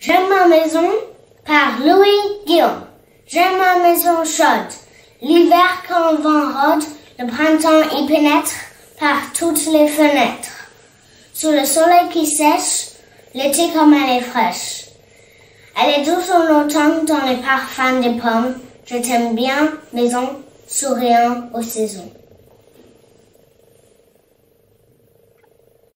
J'aime ma maison par Louis Guillaume. J'aime ma maison chaude. L'hiver quand le vent rôde, le printemps y pénètre par toutes les fenêtres. Sous le soleil qui sèche, l'été comme elle est fraîche. Elle est douce en automne dans les parfums des pommes. Je t'aime bien, maison, souriant aux saisons.